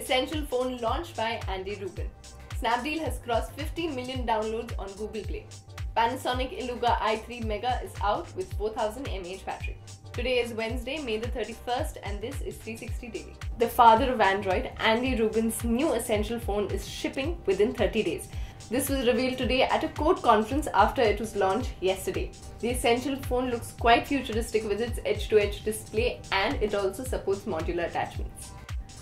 Essential phone launched by Andy Rubin. Snapdeal has crossed 50 million downloads on Google Play. Panasonic Eluga i3 Mega is out with 4000 mAh battery. Today is Wednesday, May the 31st, and this is 360 Daily. The father of Android, Andy Rubin's new Essential phone is shipping within 30 days. This was revealed today at a code conference after it was launched yesterday. The Essential phone looks quite futuristic with its edge to edge display and it also supports modular attachments.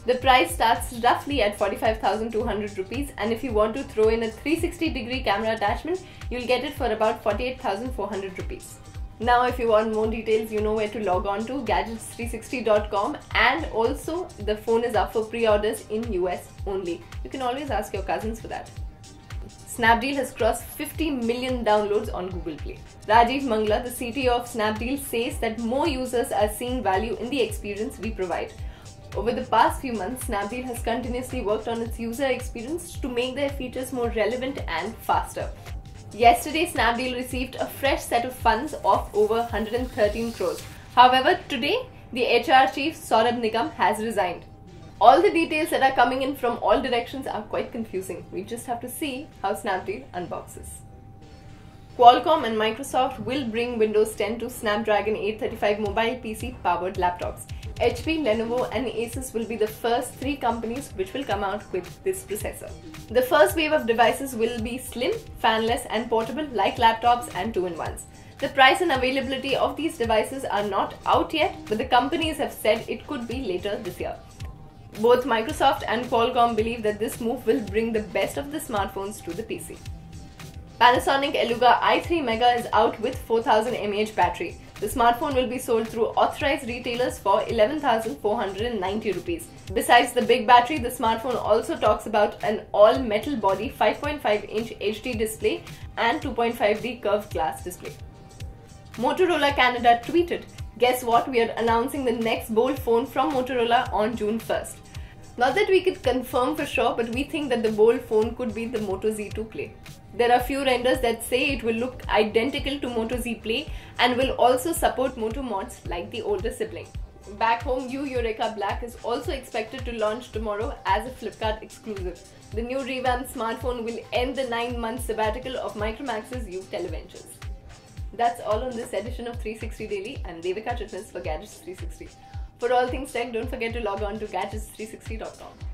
The price starts roughly at 45,200 rupees and if you want to throw in a 360 degree camera attachment, you'll get it for about 48,400 rupees. Now if you want more details, you know where to log on to gadgets360.com and also the phone is up for pre-orders in US only. You can always ask your cousins for that. Snapdeal has crossed 50 million downloads on Google Play. Rajiv Mangla, the CTO of Snapdeal, says that more users are seeing value in the experience we provide. Over the past few months, Snapdeal has continuously worked on its user experience to make their features more relevant and faster. Yesterday, Snapdeal received a fresh set of funds of over 113 crores. However, today, the HR chief Saurabh Nigam has resigned. All the details that are coming in from all directions are quite confusing. We just have to see how Snapdeal unboxes. Qualcomm and Microsoft will bring Windows 10 to Snapdragon 835 mobile PC powered laptops. HP, Lenovo, and Asus will be the first three companies which will come out with this processor. The first wave of devices will be slim, fanless, and portable like laptops and two in ones. The price and availability of these devices are not out yet, but the companies have said it could be later this year. Both Microsoft and Qualcomm believe that this move will bring the best of the smartphones to the PC. Panasonic Eluga i3 Mega is out with 4000 mAh battery. The smartphone will be sold through authorized retailers for 11,490 rupees. Besides the big battery, the smartphone also talks about an all metal body 5.5 inch HD display and 2.5D curved glass display. Motorola Canada tweeted, Guess what? We are announcing the next bold phone from Motorola on June 1st. Not that we could confirm for sure, but we think that the bold phone could be the Moto Z2 Play. There are few renders that say it will look identical to Moto Z Play and will also support Moto mods like the older sibling. Back home, Yu Yureka Black is also expected to launch tomorrow as a Flipkart exclusive. The new revamped smartphone will end the 9 month sabbatical of Micromax's Yu Televentures. That's all on this edition of 360 Daily. I'm Devika Chitnis for Gadgets 360. For all things tech, don't forget to log on to gadgets360.com.